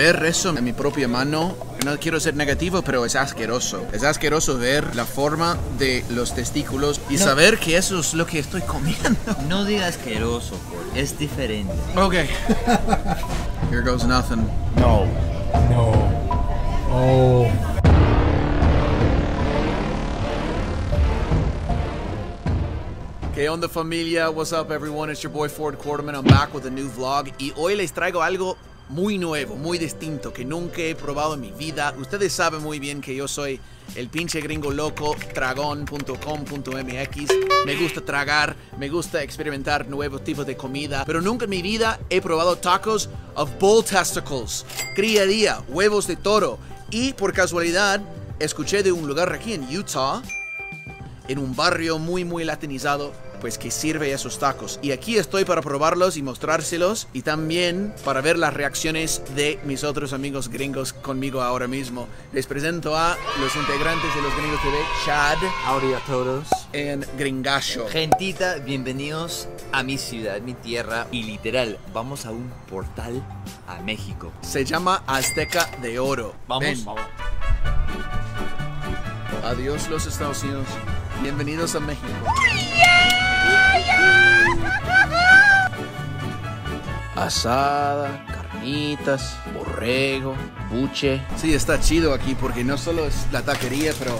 Ver eso en mi propia mano, no quiero ser negativo, pero es asqueroso. Es asqueroso ver la forma de los testículos y No. saber que eso es lo que estoy comiendo. No digas asqueroso, Paul, es diferente. Ok. Here goes nothing. No. No. Oh. ¿Qué onda familia? What's up everyone? It's your boy Ford Quarterman. I'm back with a new vlog y hoy les traigo algo muy nuevo, muy distinto que nunca he probado en mi vida. Ustedes saben muy bien que yo soy el pinche gringo loco tragón.com.mx. Me gusta tragar, me gusta experimentar nuevos tipos de comida, pero nunca en mi vida he probado tacos of bull testicles, criadilla, huevos de toro y por casualidad escuché de un lugar aquí en Utah en un barrio muy muy latinizado, pues que sirve esos tacos. Y aquí estoy para probarlos y mostrárselos y también para ver las reacciones de mis otros amigos gringos conmigo ahora mismo. Les presento a los integrantes de los Gringos TV, Chad Howdy a todos. en Gringasho. Gentita, bienvenidos a mi ciudad, mi tierra. Y literal, vamos a un portal a México. Se llama Azteca de Oro. Vamos. Ven. Adiós los Estados Unidos. Bienvenidos a México. Asada, carnitas, borrego, buche. Sí, está chido aquí porque no solo es la taquería, pero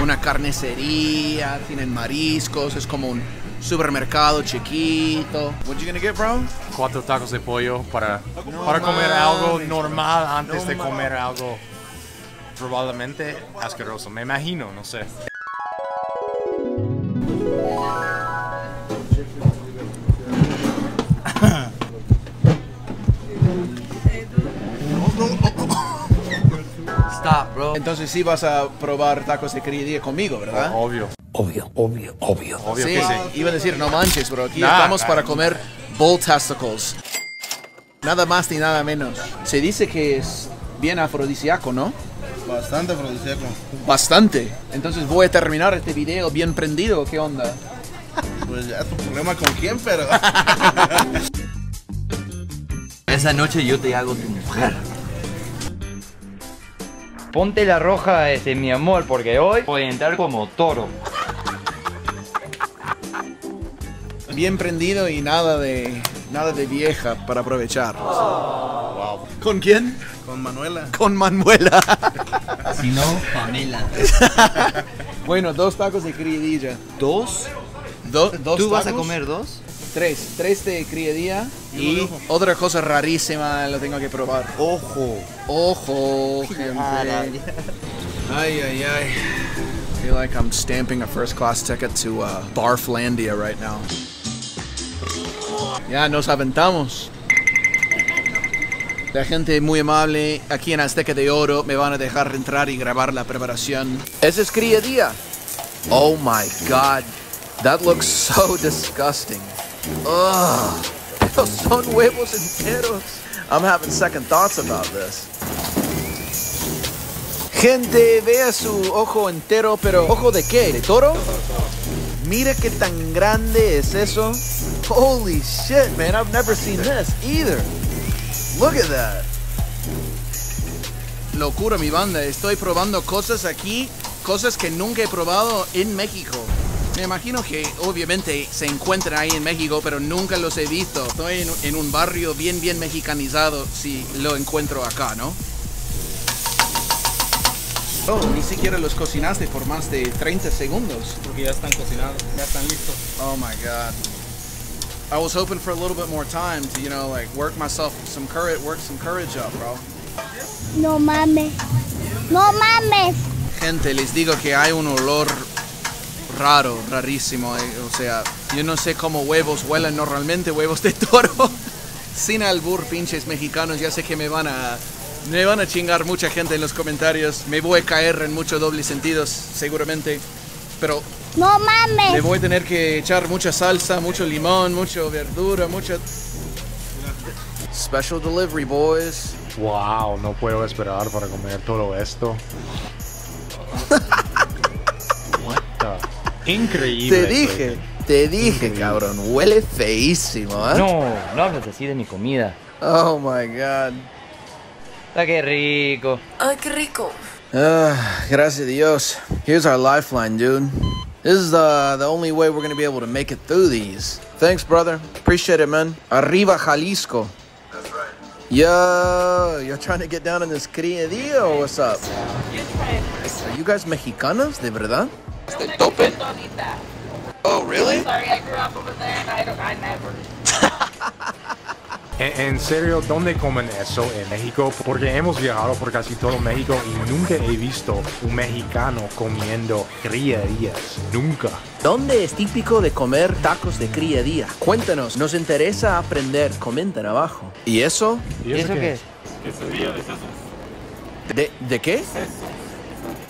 una carnicería, tienen mariscos, es como un supermercado chiquito. What you gonna get, bro? Cuatro tacos de pollo para, para comer algo normal antes No de comer algo probablemente asqueroso. Me imagino, no sé. Bro. Entonces sí vas a probar tacos de criadilla conmigo, ¿verdad? Obvio. Obvio, obvio, obvio. Obvio Sí, que sí. iba a decir, no manches, bro. Aquí Nah, estamos para comer bull testicles. Nada más ni nada menos. Se dice que es bien afrodisíaco, ¿no? Bastante afrodisíaco. Bastante. Entonces voy a terminar este video bien prendido. ¿Qué onda? Pues ya tu problema con quién, pero. Esa noche yo te hago tu mujer. Ponte la roja, este, mi amor, porque hoy voy a entrar como toro. Bien prendido y nada de nada de vieja para aprovechar. ¿Con quién? con Manuela. Con Manuela. Si no, Pamela. bueno, dos tacos de criadilla. ¿Dos? Do- dos ¿Tú vas a comer dos? Tres. Tres de criadilla. Y otra cosa rarísima lo tengo que probar. Ojo. Ojo, gente. Ay, ay, ay. I feel like I'm stamping a first class ticket to uh, Barflandia right now. Ya nos aventamos. La gente muy amable aquí en Azteca de Oro me van a dejar entrar y grabar la preparación. Ese es criadilla. Oh my god. That looks so disgusting. Ugh. Pero son huevos enteros. I'm having second thoughts about this. Gente, vea su ojo entero, pero ¿ojo de qué? ¿De toro? Mira qué tan grande es eso. Holy shit, man, I've never seen this either. Look at that. Locura mi banda, estoy probando cosas aquí, cosas que nunca he probado en México. Me imagino que obviamente se encuentran ahí en México, pero nunca los he visto. Estoy en, en un barrio bien, bien mexicanizado si lo encuentro acá, ¿no? Oh, ni siquiera los cocinaste por más de 30 segundos. Porque ya están cocinados, ya están listos. Oh my god. I was hoping for a little bit more time to, you know, like work myself some courage, work some courage up, bro. No mames. No mames. Gente, les digo que hay un olor raro, rarísimo. eh, O sea, yo no sé cómo huevos huelen normalmente, huevos de toro. Sin albur, pinches mexicanos, ya sé que me van a me van a chingar mucha gente en los comentarios. Me voy a caer en muchos dobles sentidos, seguramente. Pero No le mames. voy a tener que echar mucha salsa, mucho limón, mucho verdura, mucho Special delivery, boys. Wow, no puedo esperar para comer todo esto. Increíble. Te dije, te dije, cabrón, huele feísimo, ¿eh? No, no hables así de mi comida. Oh my god. Está que rico. Ay, qué rico. Ah, gracias a Dios. Here's our lifeline, dude. This is the, the only way we're gonna be able to make it through these. Thanks, brother. Appreciate it, man. Arriba Jalisco. That's right. Yo, you're trying to get down on this criadillo or what's up? Are you guys Mexicanos, de verdad? Oh, really? En, en serio, ¿dónde comen eso en México? Porque hemos viajado por casi todo México y nunca he visto un mexicano comiendo criadillas. Nunca. ¿Dónde es típico de comer tacos de criadilla? Cuéntanos, nos interesa aprender. Comenten abajo. ¿Y eso? ¿Y ¿Eso qué es? ¿De, ¿de qué?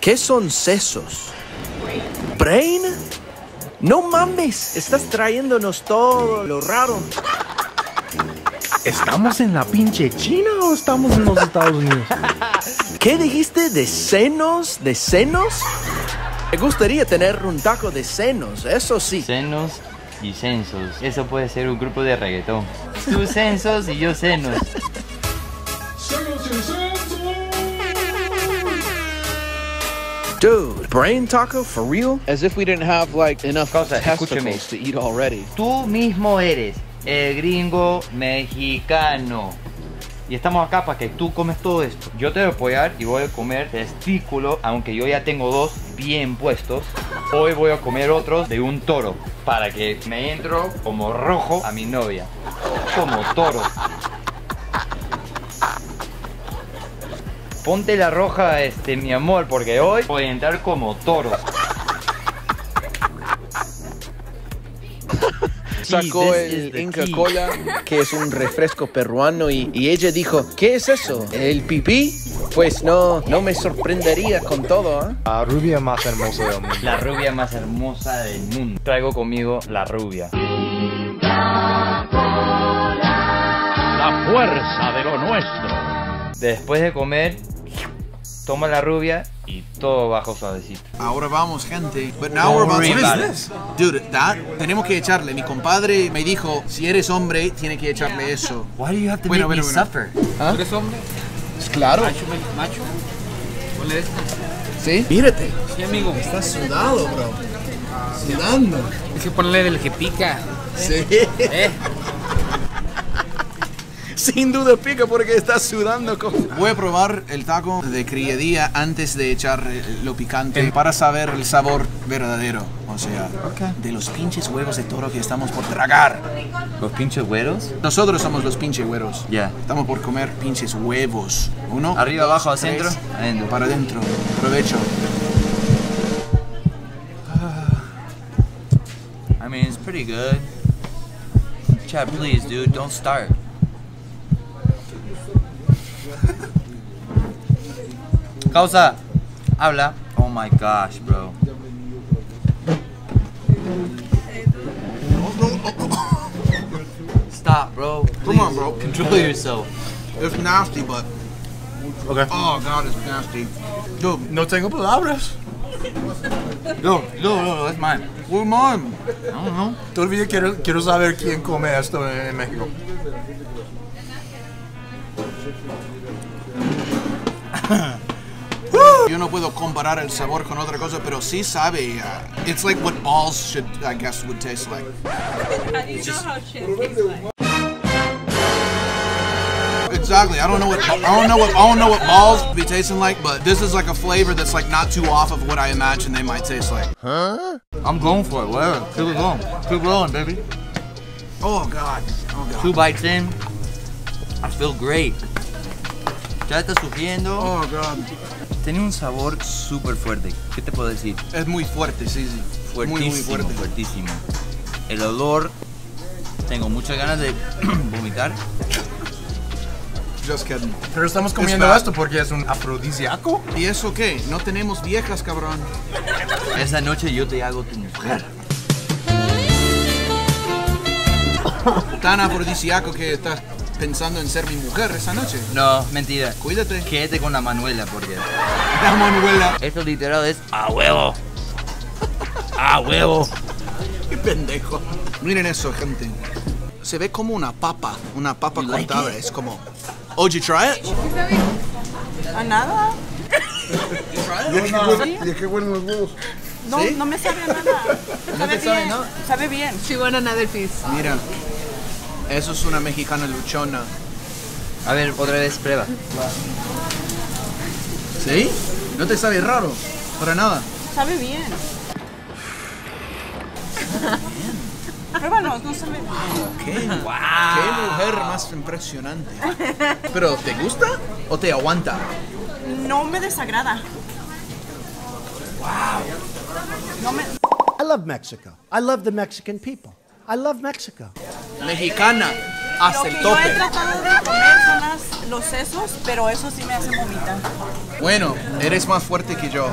¿Qué son sesos? ¿Brain? No mames, estás trayéndonos todo lo raro. ¿Estamos en la pinche China o estamos en los Estados Unidos? ¿Qué dijiste de senos? ¿De senos? Me gustaría tener un taco de senos, eso sí. Senos y censos. Eso puede ser un grupo de reggaetón. Tú censos y yo senos. Dude, brain taco for real? As if we didn't have like enough escúchame. testicles to eat already. Tú mismo eres el gringo mexicano. Y estamos acá para que tú comes todo esto. Yo te voy a apoyar y voy a comer testículo, aunque yo ya tengo dos bien puestos. Hoy voy a comer otros de un toro para que me entro como rojo a mi novia. Como toro. Ponte la roja, este, mi amor, porque hoy voy a entrar como toro. Sacó el Inca key. Cola, que es un refresco peruano, y, y ella dijo, ¿qué es eso? ¿El pipí? Pues no, no me sorprendería con todo, ¿ah? La rubia más hermosa del mundo. La rubia más hermosa del mundo. Traigo conmigo la rubia. La fuerza de lo nuestro. Después de comer, toma la rubia y todo bajo suavecito. Ahora vamos, gente. But now we're about to... about it. Dude, that, tenemos que echarle. Mi compadre me dijo, si eres hombre, tiene que echarle eso. Why do you have to Bueno, make bueno, me bueno. suffer? ¿Eres hombre? Claro. Macho, macho. Ponle esto. ¿Sí? Mírate. Sí, amigo. Estás sudado, bro. Sudando. Hay que ponerle del que pica. Sí. ¿Eh? Sin duda pica porque estás sudando. Voy a probar el taco de criadilla antes de echar eh, lo picante para saber el sabor verdadero. O sea, de los pinches huevos de toro que estamos por tragar. ¿Los pinches güeros? Nosotros somos los pinches güeros. Ya. Estamos por comer pinches huevos. Uno. Arriba, dos, abajo, al centro, adentro. Para adentro. Provecho. I mean, it's pretty good. Chad, please, dude, don't start. Causa, habla. Oh my gosh, bro. Stop, bro. Come on, Please, bro. Control yourself. It's nasty, but. Okay. Oh, God, it's nasty. Dude, No tengo palabras. No, no, no, no, that's mine. we're mom. I don't know. Todavía quiero, quiero saber quién come esto en México. Yo no puedo comparar el sabor con otra cosa, pero sí sabe. uh, it's like what balls should, I guess, would taste like. How do you know how shit tastes like? Exactly. I don't know what I don't know what I don't know what balls be tasting like, but this is like a flavor that's like not too off of what I imagine they might taste like. Huh? I'm going for it, whatever. Keep it going. Keep rolling, baby. Oh God. Oh God. Two bites in. I feel great. Ya está sufriendo. Oh God. Tiene un sabor súper fuerte. ¿Qué te puedo decir? Es muy fuerte, sí, sí. Muy, muy Fuertísimo, fuerte. fuertísimo. El olor. Tengo muchas ganas de vomitar. Just kidding. Pero estamos comiendo esto porque es un afrodisíaco. ¿Y eso qué? No tenemos viejas, cabrón. Esa noche yo te hago tu mujer. Tan afrodisíaco que estás pensando en ser mi mujer esa noche. No, mentira. Cuídate. Quédate con la Manuela porque La Manuela. esto literal es a huevo. A huevo. Qué pendejo. Miren eso, gente. Se ve como una papa, una papa You like cortada. it? Es como. Oh, did you try it? ¿A nada? ¿Y qué huelen los huevos? No, ¿Sí? no me sabe a nada. Sabe te sabe, bien. no? Sabe bien. She want another piece. Mira, eso es una mexicana luchona. A ver, otra vez prueba. ¿Sí? ¿No te sabe raro? Para nada. Sabe bien. Pruébalo, no sabe ¿Qué? ¿Qué mujer más impresionante? ¿Pero te gusta o te aguanta? No me desagrada. No me... I love Mexico. I love the Mexican people. I love Mexico. Mexicana, hasta el que yo he tope. tratado de comer son las- los sesos, pero eso sí me hace vomitar. Bueno, eres más fuerte que yo.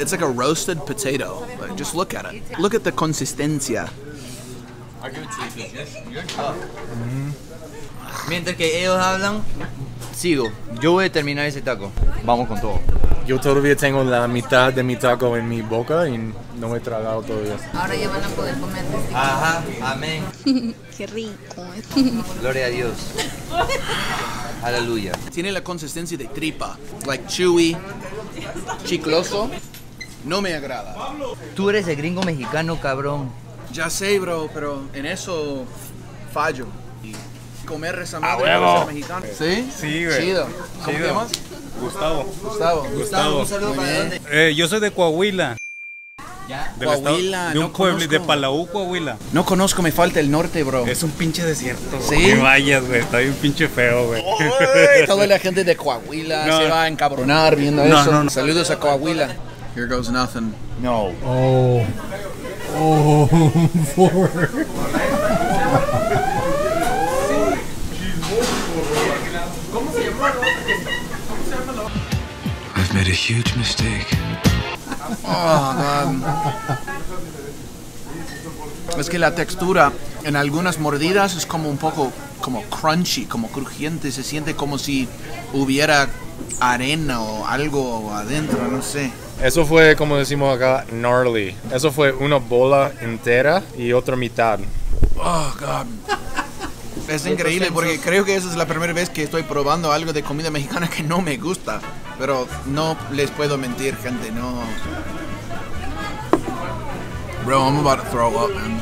It's like a roasted potato. Like, just look at it. Look at the consistencia. Mientras que ellos hablan, sigo. Yo voy a terminar ese taco. Vamos con todo. Yo todavía tengo la mitad de mi taco en mi boca y no he tragado todavía. Ahora ya van a poder comer desde Ajá, amén. Qué rico. Gloria a Dios. Aleluya. Tiene la consistencia de tripa. Like chewy, chicloso. No me agrada. Tú eres el gringo mexicano, cabrón. Ya sé, bro, pero en eso fallo. Comer esa ¡A madre huevo! mexicano. ¿Sí? Sí, güey. Chido. ¿Cómo te Chido. llamas? Gustavo. Gustavo. Gustavo. Un saludo Muy para dónde. Eh, yo soy de Coahuila. Ya. Del estado- Coahuila, de un no pueblo de conozco. Palau, Coahuila. No conozco, me falta el norte, bro. Es un pinche desierto. ¿Sí? Que vayas, güey. Está bien pinche feo, güey. Ay, Toda la gente de Coahuila No. se va a encabronar viendo No, eso. no, no. Saludos a Coahuila. Here goes nothing. No. Oh. Oh, I've made a huge mistake. Oh, God. Es que la textura en algunas mordidas es como un poco como crunchy, como crujiente. Se siente como si hubiera arena o algo adentro, no sé. Eso fue, como decimos acá, gnarly. Eso fue una bola entera y otra mitad. Oh, God. Es increíble porque creo que esa es la primera vez que estoy probando algo de comida mexicana que no me gusta. Pero no les puedo mentir, gente, no. Bro, I'm about to throw up, man.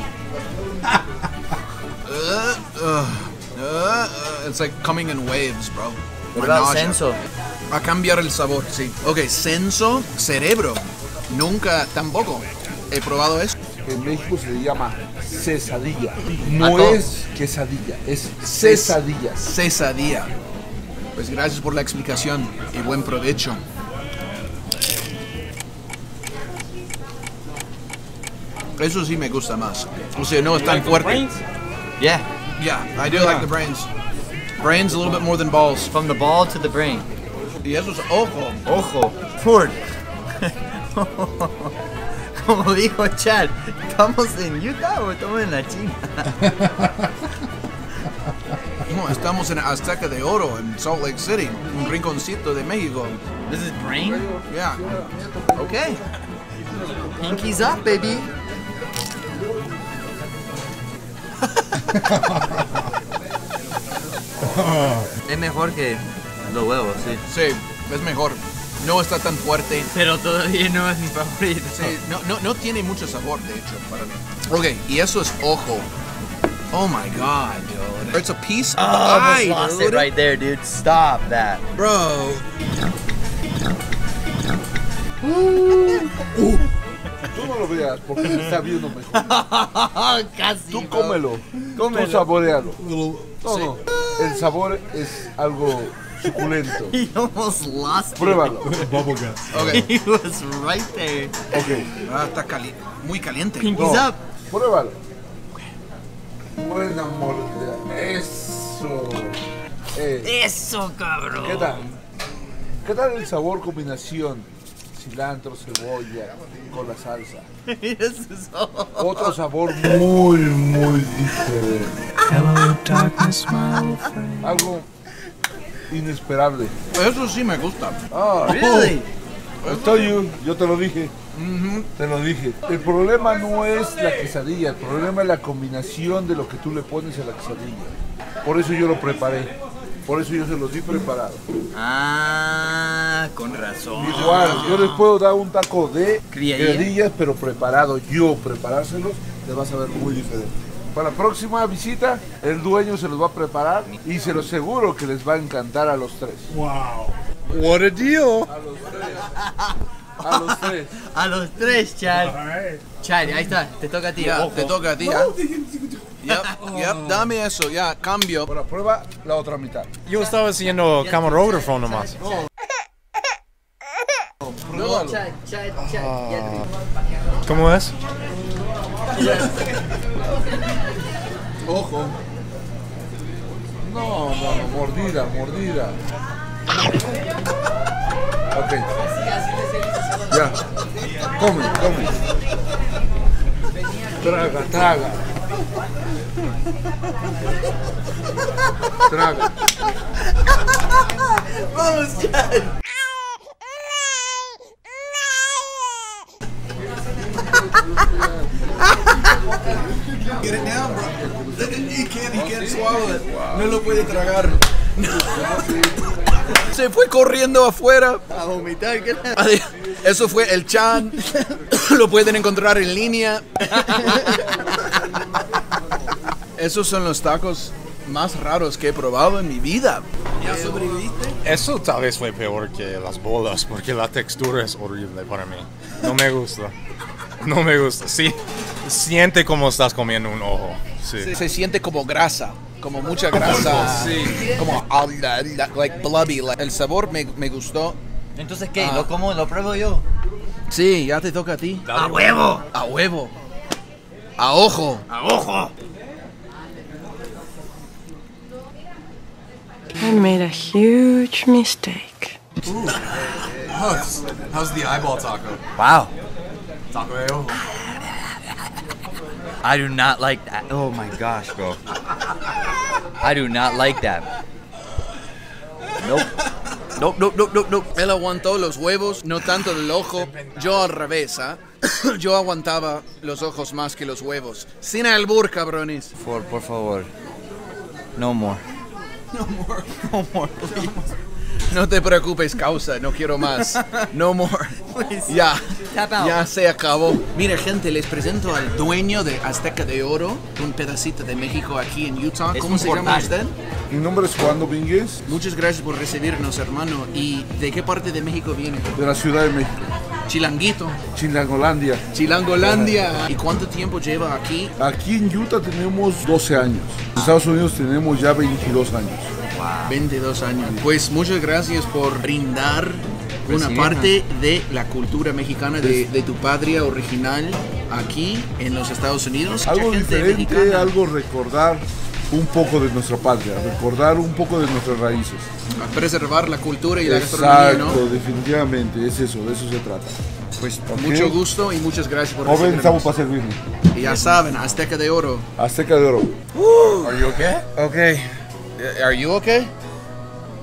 Uh, uh, it's like coming in waves, bro. Nausea. senso? A cambiar el sabor, sí. Ok, senso, cerebro. Nunca, tampoco. He probado eso. En México se le llama cesadilla. ¿A No es quesadilla, es cesadilla. Cesadilla. Pues gracias por la explicación y buen provecho. Eso sí me gusta más. O sea, no es tan fuerte. Yeah. Yeah, I do like the brains. Brains a little bit more than balls. From the ball to the brain. Y eso es ojo. Ojo. Ford. Como dijo Chad, ¿estamos en Utah o estamos en la China? Estamos en Azteca de Oro, en Salt Lake City, un rinconcito de México. This is brain? Yeah. Okay. Pinkies up, baby. es mejor que los huevos, sí. Sí, es mejor. No está tan fuerte. Pero todavía no es mi favorito. Sí, no, no, no tiene mucho sabor, de hecho, para mí. Ok, y eso es ojo. Oh my god, dude. It's a piece of Oh, the almost eye, lost dude. it right there, dude. Stop that. Bro. Tú no lo veas porque se está viendo mejor. Casi. Tú bro. cómelo. Cómelo. Tú saborealo. No, no. El sabor es algo suculento. He almost lost it. Pruébalo. Ok. He was right there. Ok. Ah, está cali muy caliente. Pinkies No. up. Pruébalo. Buena mordida. Eso. Eh, Eso, cabrón. ¿Qué tal? ¿Qué tal el sabor combinación? Cilantro, cebolla con la salsa. Eso es Otro sabor muy, muy diferente. Algo inesperable. Eso sí me gusta. Ah, Really? I told you, yo te lo dije. Te lo dije. El problema no es la quesadilla, el problema es la combinación de lo que tú le pones a la quesadilla. Por eso yo lo preparé. Por eso yo se los di preparados. Ah, con razón. Igual, yo les puedo dar un taco de criadillas, pero preparado yo, preparárselos, les va a saber muy diferente. Para la próxima visita, el dueño se los va a preparar y se los aseguro que les va a encantar a los tres. Wow. What a deal. A los tres. A los tres, Chad. Chad, ahí está, te toca a ti. Ya, ojo. te toca a ti, ¿ah? Yep, yep, dame eso, ya, cambio. Ahora prueba la otra mitad. Yo estaba haciendo camarógrafo nomás. No, Chad, Chad, Chad. ya te- ¿Cómo es? Ojo. No, no, mordida, mordida. Ok. Ya. Come, come. Traga, traga. Traga. Vamos, Chad. Get it down, bro. He can't, he can't swallow it. No lo puede tragar. Se fue corriendo afuera. A vomitar, Eso fue el Chan. Lo pueden encontrar en línea. Esos son los tacos más raros que he probado en mi vida. ¿Ya sobreviviste? Eso tal vez fue peor que las bolas, porque la textura es horrible para mí. No me gusta. No me gusta. Sí, siente como estás comiendo un ojo. Sí. Se, se siente como grasa, como mucha grasa. Como la- la- like blubby. like- El sabor me, me gustó. Entonces, ¿qué? Ah. ¿Lo como? ¿Lo pruebo yo? Sí, ya te toca a ti. ¡A huevo! A huevo. A ojo. ¡A ojo! I made a huge mistake. How's, how's the eyeball taco? Wow. Taco de ojo. I do not like that. Oh my gosh, bro. I do not like that. Nope. No, no, no, no, no. Él aguantó los huevos, no tanto el ojo. Yo al revés, ¿ah? Yo aguantaba los ojos más que los huevos. Sin albur, cabrones. Por, por favor. No more. No more. No more, please. No te preocupes, causa, no quiero más. No more. Ya, Tap out. ya se acabó. Mira, gente, les presento al dueño de Azteca de Oro, un pedacito de México aquí en Utah. Es ¿Cómo se llama usted? Mi nombre es Juan Domínguez, Muchas gracias por recibirnos, hermano. ¿Y de qué parte de México viene? de la Ciudad de México, Chilanguito. Chilangolandia. Chilangolandia. ¿Y cuánto tiempo lleva aquí? Aquí en Utah tenemos 12 años. En Estados Unidos tenemos ya 22 años. 22 años. Pues muchas gracias por brindar una Recibirnos. parte de la cultura mexicana de, de tu patria original aquí en los Estados Unidos. Algo diferente, mexicana. algo recordar un poco de nuestra patria, recordar un poco de nuestras raíces. A preservar la cultura y la gastronomía, Exacto, ¿no? definitivamente, es eso, de eso se trata. Pues Ok. mucho gusto y muchas gracias por Joven, estamos para servirle. Y ya saben, Azteca de Oro. Azteca de Oro. Are you okay? Okay. Are you okay?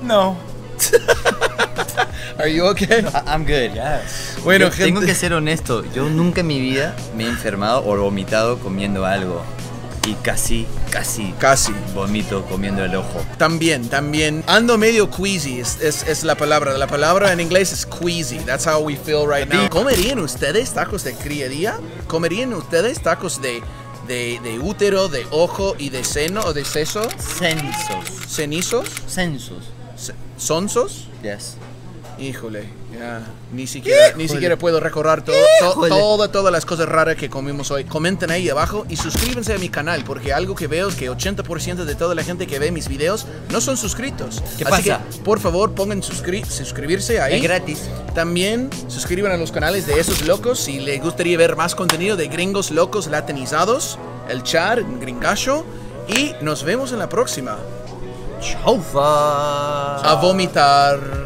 No. Are you okay? I'm good. Bueno, Yo Tengo que ser honesto. Yo nunca en mi vida me he enfermado o vomitado comiendo algo. Y casi, casi, Casi. vomito comiendo el ojo. También, también. Ando medio queasy, es, es, es la palabra. La palabra en inglés es queasy. That's how we feel right now. ¿Comerían ustedes tacos de criadilla? ¿Comerían ustedes tacos de, de, de útero, de ojo y de seno o de seso? Censos. ¿Cenizos? Censos. ¿Sonsos? Yes. Híjole, ya. Ni siquiera, ni siquiera puedo recordar to- Híjole. todas, todas las cosas raras que comimos hoy. Comenten ahí abajo y suscríbanse a mi canal porque algo que veo es que 80% de toda la gente que ve mis videos no son suscritos. ¿Qué Así pasa? que, por favor, pongan suscri- suscribirse ahí. Es gratis. También suscriban a los canales de esos locos si les gustaría ver más contenido de gringos locos latinizados, el chat, gringacho. Y nos vemos en la próxima. Chaufa. A vomitar.